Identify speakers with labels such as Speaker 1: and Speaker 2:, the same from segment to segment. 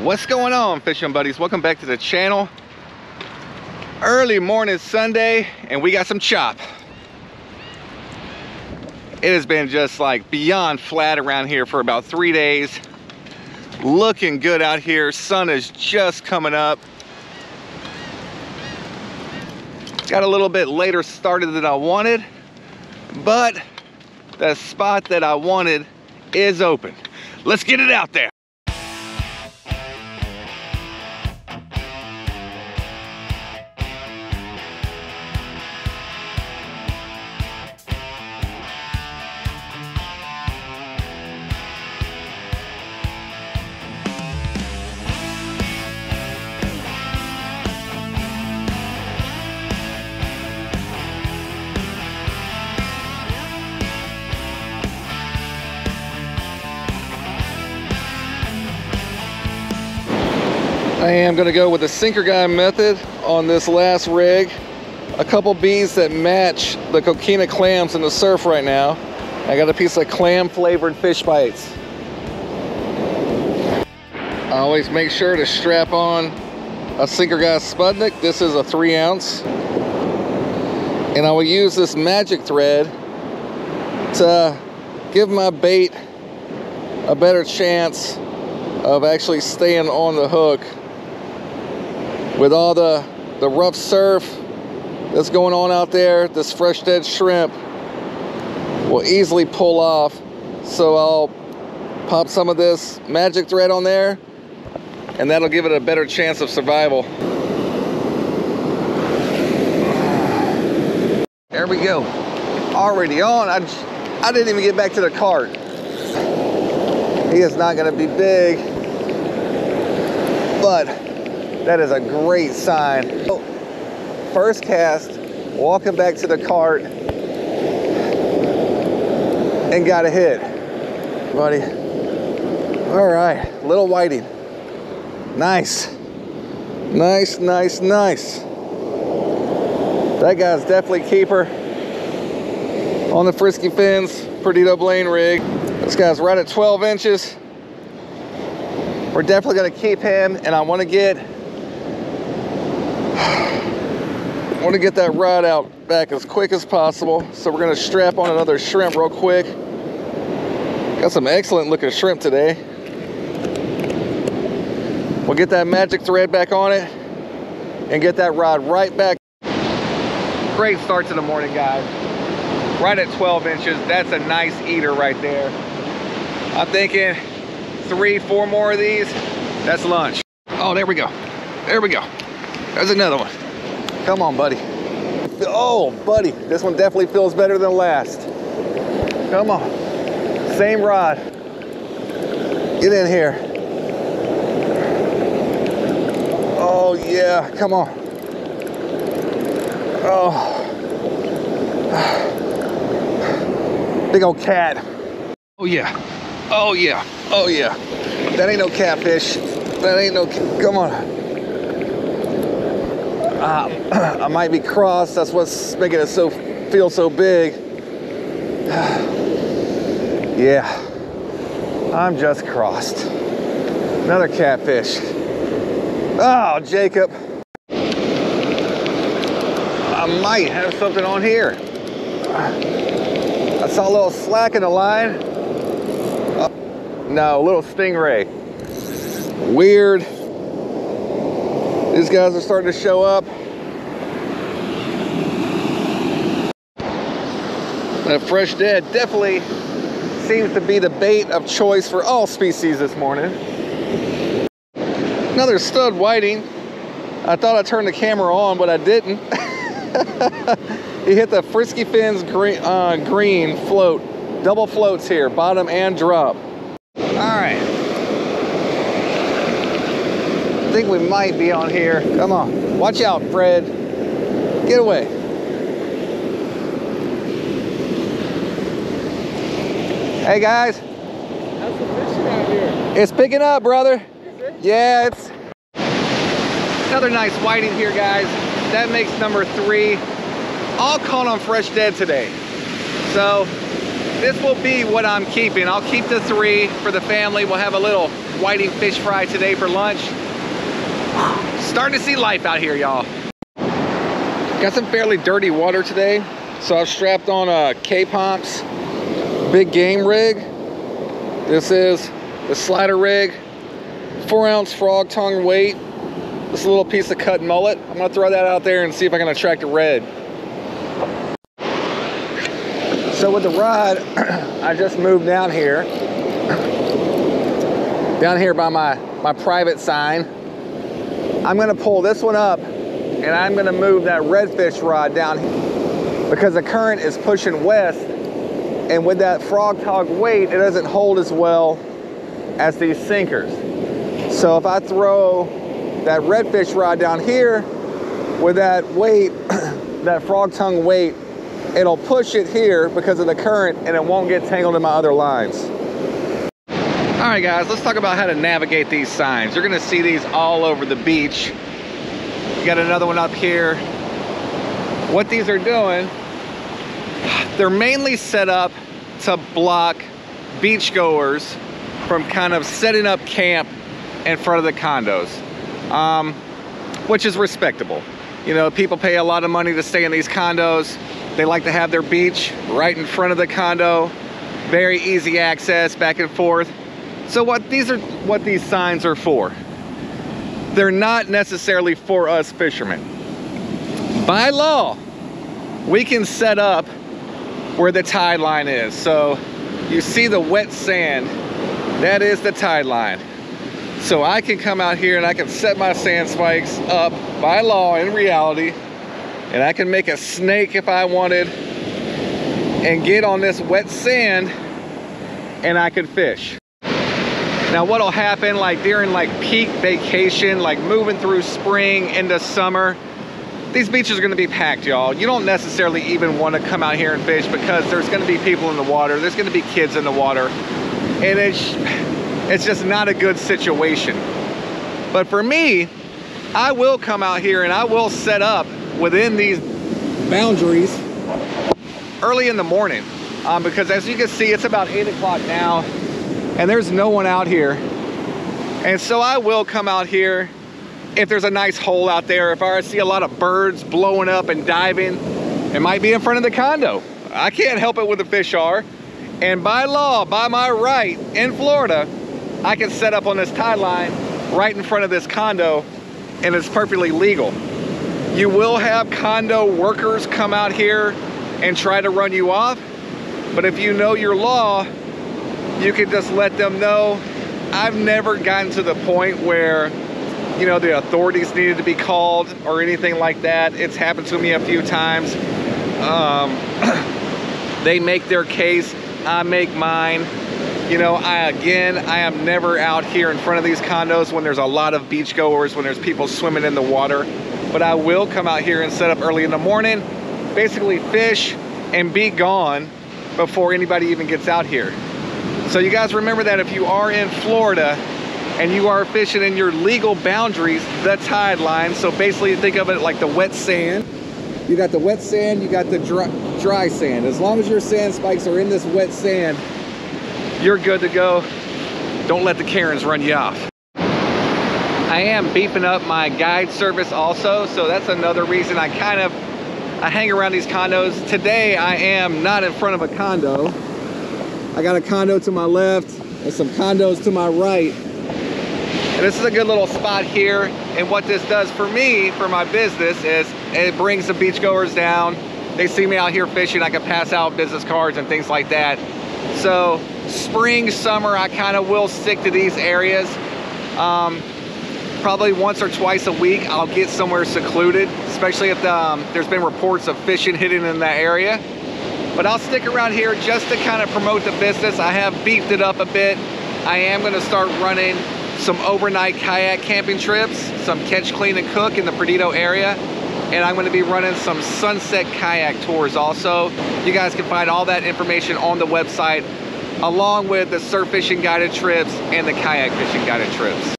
Speaker 1: What's going on fishing buddies? Welcome back to the channel. Early morning Sunday and we got some chop. It has been just like beyond flat around here for about three days. Looking good out here. Sun is just coming up. Got a little bit later started than I wanted, but the spot that I wanted is open. Let's get it out there. Am gonna go with the sinker guy method on this last rig. A couple bees that match the coquina clams in the surf right now. I got a piece of clam flavored fish bites. I always make sure to strap on a sinker guy Sputnik. This is a three ounce. And I will use this magic thread to give my bait a better chance of actually staying on the hook with all the, the rough surf that's going on out there, this fresh dead shrimp will easily pull off. So I'll pop some of this magic thread on there and that'll give it a better chance of survival. There we go. Already on. I, I didn't even get back to the cart. He is not gonna be big, but that is a great sign. First cast, walking back to the cart, and got a hit, buddy. All right, little whiting. Nice. Nice, nice, nice. That guy's definitely keeper on the Frisky Fins Perdido Blane rig. This guy's right at 12 inches. We're definitely gonna keep him and I wanna get want to get that rod out back as quick as possible. So we're gonna strap on another shrimp real quick. Got some excellent looking shrimp today. We'll get that magic thread back on it and get that rod right back. Great start to the morning, guys. Right at 12 inches. That's a nice eater right there. I'm thinking three, four more of these. That's lunch. Oh, there we go. There we go. There's another one. Come on, buddy. Oh, buddy, this one definitely feels better than last. Come on. Same rod. Get in here. Oh, yeah, come on. Oh. Big old cat. Oh, yeah. Oh, yeah. Oh, yeah. That ain't no catfish. That ain't no, come on. Uh, I might be crossed. That's what's making it so feel so big. yeah, I'm just crossed. Another catfish. Oh, Jacob. I might have something on here. I saw a little slack in the line. Uh, no, a little stingray. Weird. These guys are starting to show up. That fresh dead definitely seems to be the bait of choice for all species this morning. Another stud whiting. I thought I turned the camera on, but I didn't. he hit the Frisky Fins green, uh, green float. Double floats here, bottom and drop. All right. I think we might be on here. Come on. Watch out, Fred. Get away. Hey, guys.
Speaker 2: How's the fishing out here?
Speaker 1: It's picking up, brother.
Speaker 2: It?
Speaker 1: Yeah, it's another nice whiting here, guys. That makes number three. All caught on fresh dead today. So this will be what I'm keeping. I'll keep the three for the family. We'll have a little whiting fish fry today for lunch. Starting to see life out here, y'all. Got some fairly dirty water today, so I've strapped on a K-Pomps big game rig. This is the slider rig, four ounce frog tongue weight, this little piece of cut mullet. I'm gonna throw that out there and see if I can attract a red. So with the rod, I just moved down here, down here by my, my private sign. I'm gonna pull this one up and I'm gonna move that redfish rod down because the current is pushing west and with that frog tongue weight, it doesn't hold as well as these sinkers. So if I throw that redfish rod down here with that weight, that frog tongue weight, it'll push it here because of the current and it won't get tangled in my other lines. All right guys, let's talk about how to navigate these signs. You're gonna see these all over the beach. You got another one up here. What these are doing, they're mainly set up to block beachgoers from kind of setting up camp in front of the condos, um, which is respectable. You know, people pay a lot of money to stay in these condos. They like to have their beach right in front of the condo. Very easy access back and forth. So what these are what these signs are for. They're not necessarily for us fishermen. By law, we can set up where the tide line is. So you see the wet sand, that is the tide line. So I can come out here and I can set my sand spikes up by law in reality, and I can make a snake if I wanted and get on this wet sand and I could fish. Now what'll happen like during like peak vacation, like moving through spring into summer, these beaches are gonna be packed, y'all. You don't necessarily even wanna come out here and fish because there's gonna be people in the water, there's gonna be kids in the water, and it's, it's just not a good situation. But for me, I will come out here and I will set up within these boundaries early in the morning um, because as you can see, it's about eight o'clock now and there's no one out here. And so I will come out here if there's a nice hole out there, if I see a lot of birds blowing up and diving, it might be in front of the condo. I can't help it where the fish are. And by law, by my right in Florida, I can set up on this tide line right in front of this condo and it's perfectly legal. You will have condo workers come out here and try to run you off. But if you know your law, you can just let them know. I've never gotten to the point where, you know, the authorities needed to be called or anything like that. It's happened to me a few times. Um, they make their case, I make mine. You know, I again, I am never out here in front of these condos when there's a lot of beachgoers, when there's people swimming in the water. But I will come out here and set up early in the morning, basically fish and be gone before anybody even gets out here. So you guys remember that if you are in Florida and you are fishing in your legal boundaries, the tide line. So basically think of it like the wet sand. You got the wet sand, you got the dry, dry sand. As long as your sand spikes are in this wet sand, you're good to go. Don't let the Karens run you off. I am beefing up my guide service also, so that's another reason I kind of I hang around these condos. Today I am not in front of a condo. I got a condo to my left and some condos to my right. And this is a good little spot here. And what this does for me, for my business, is it brings the beachgoers down. They see me out here fishing, I can pass out business cards and things like that. So spring, summer, I kind of will stick to these areas. Um, probably once or twice a week, I'll get somewhere secluded, especially if the, um, there's been reports of fishing hidden in that area. But I'll stick around here just to kind of promote the business. I have beefed it up a bit. I am gonna start running some overnight kayak camping trips, some catch, clean, and cook in the Perdido area. And I'm gonna be running some sunset kayak tours also. You guys can find all that information on the website, along with the surf fishing guided trips and the kayak fishing guided trips.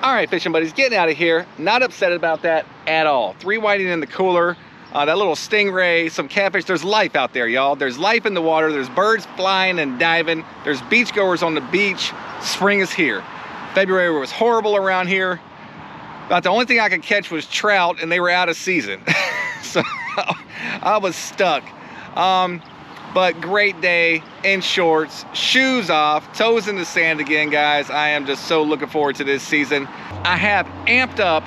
Speaker 1: All right, fishing buddies, getting out of here. Not upset about that at all. Three whiting in the cooler, uh, that little stingray, some catfish. There's life out there, y'all. There's life in the water. There's birds flying and diving. There's beachgoers on the beach. Spring is here. February was horrible around here. About the only thing I could catch was trout and they were out of season. so I was stuck. Um, but great day in shorts, shoes off, toes in the sand again, guys. I am just so looking forward to this season. I have amped up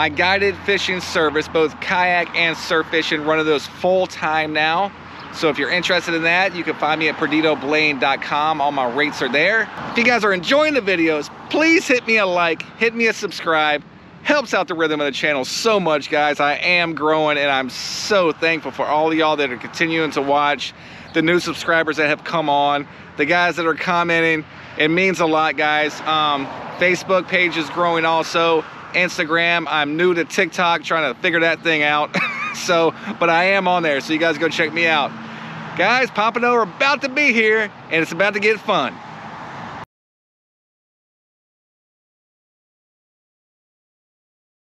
Speaker 1: my guided fishing service, both kayak and surf fishing, running those full time now. So if you're interested in that, you can find me at perdidoblane.com. All my rates are there. If you guys are enjoying the videos, please hit me a like, hit me a subscribe. Helps out the rhythm of the channel so much, guys. I am growing and I'm so thankful for all y'all that are continuing to watch, the new subscribers that have come on, the guys that are commenting. It means a lot, guys. Um, Facebook page is growing also. Instagram, I'm new to TikTok, trying to figure that thing out. so, but I am on there, so you guys go check me out. Guys, Pompano are about to be here, and it's about to get fun.